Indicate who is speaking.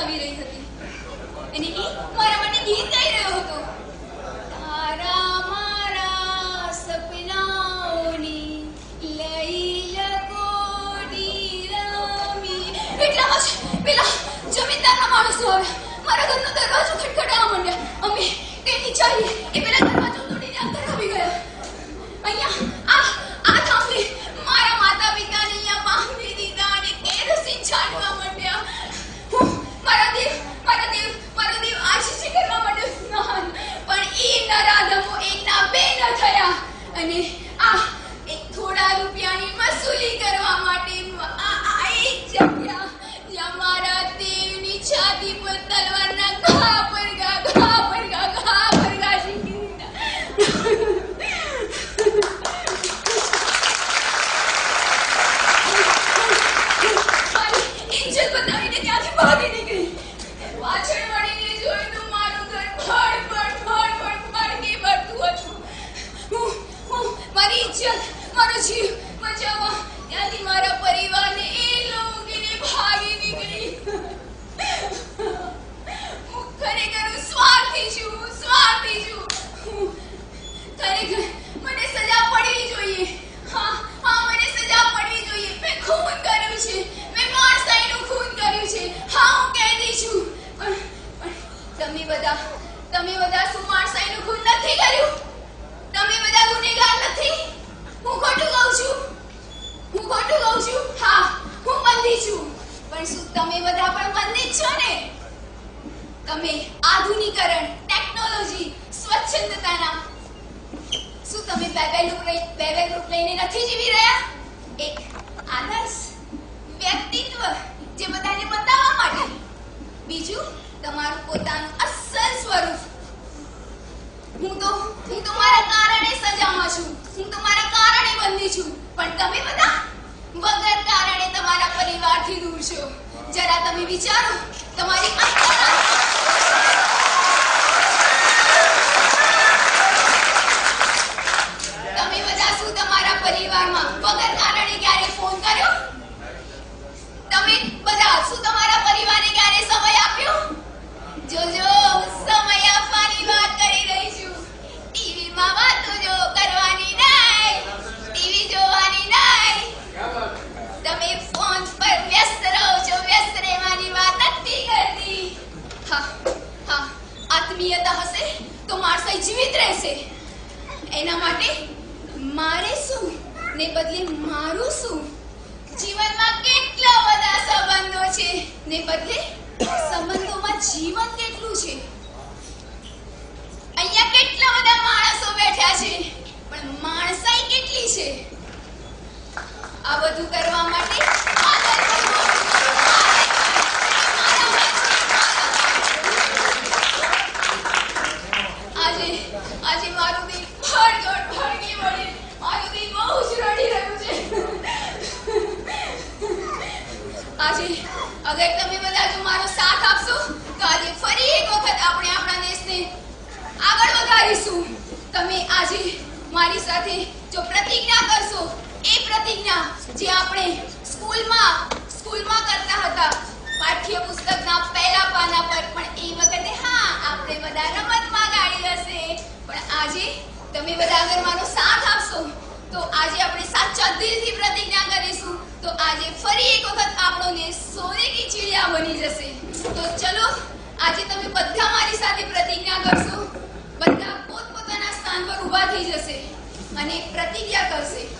Speaker 1: ફરાવી રહી હતી. અને એ મારા માટે ગીત ગાઈ રહ્યો હતો. મારા લઈ લગોડી રમી. એટલામાં જ પેલા જમીનદારના માણસો મારા ઘરનો દરવાજો ખટખટાવા માંડ્યા. અમે તેની ચાલીએ એ પેલા દરવાજો તોડીને અંદર આવી ગયા અહીંયા આ આ થાંભલે મારા માતા પિતાને અહીંયા બાંધી દીધા અને કેરોસીન છાંટવા માંડ્યા હું મારા દેવ મારા દેવ મારો દેવ આજીજી કરવા માંડ્યો સ્નાન પણ એ નરાધમો તલવારના ઘા ત્યાંથી ભાગી નીકળી પાછળ વળીને જોયું તો મારું ઘર ફળ ફળ ફળ ફળ ફળકે ભરતું હતું હું હું મારી ઇજ્જત મારો જીવ બચાવવા ત્યાંથી મારા પરિવારને એ લોકોને ભાગી નીકળી હું ખરેખર હું સ્વાર્થી છું હું સ્વાર્થી છું હું ખરેખર મને સજા પડવી જોઈએ હા હા મને સજા પડવી જોઈએ મેં ખૂન કર્યું છે મેં માણસાઈનું ખૂન કર્યું છે હા હું કહેતી છું પણ પણ તમે બધા તમે બધા શું માણસાઈનું ખૂન નથી કર્યું તમે બધા ગુનેગાર નથી હું ખોટું કહું છું હું ખોટું કહું છું હા હું બંધી છું પણ શું તમે બધા પણ જ છો ને? તમે આધુનિકરણ, ટેકનોલોજી, સ્વચ્છંદતાના શું તમે બે બે લુક બે બે લુક લઈને નથી જીવી રહ્યા? એક આદર્શ વ્યક્તિત્વ જે બધાને બતાવવા માટે. બીજું, તમારું પોતાનું અસલ સ્વરૂપ. હું તો, હું તમારા કારણે સજામાં છું. હું તમારા કારણે બંધી છું. પણ તમે બધા વગર કારણે તમારા પરિવારથી છું જરા તમે વિચારો. તમારી તમે બધા ફોન કર્યો? તમે બધા શું તમારા પરિવારને ક્યારે સમય આપ્યો? જોજો હું સમય આપવાની વાત કરી રહી છું. ટીવી માં વાતો જો. તો માણસાઈ જીવિત રહેશે. એના માટે મારે શું ને બદલે મારું શું? જીવનમાં કેટલા બધા સંબંધો છે ને બદલે સંબંધોમાં જીવન કેટલું છે? અહીંયા કેટલા બધા માણસો બેઠા છે, પણ માણસાઈ કેટલી છે? આ બધું કરવા માટે આદર કરવો. આજે આજે મારું દિલ ભડગડ ભડકી વળે મારું દિલ બહુ જ રડી રહ્યું છે આજે અગર તમે બધા જો મારો સાથ આપશો તો આજે ફરી એક વખત આપણે આપણા દેશને આગળ વધારીશું તમે આજે મારી સાથે જો પ્રતિજ્ઞા કરશો, એ પ્રતિજ્ઞા જે આપણે સ્કૂલમાં સ્કૂલમાં કરતા હતા. પાઠ્ય પુસ્તકના પહેલા પાના પર, પણ એ વખતે હા, આપણે બધા રમતમાં ગાડી હશે. પણ આજે તમે બધા અગર મારો સાથ આપશો. તો આજે આપણે સાચા દિલથી પ્રતિજ્ઞા કરીશું. તો આજે ફરી એક વખત આપણો દેશ સોને કી ચીડિયા બની જશે. તો ચલો, આજે તમે બધા મારી સાથે પ્રતિજ્ઞા કરશો. અને પ્રતિજ્ઞા કરશે.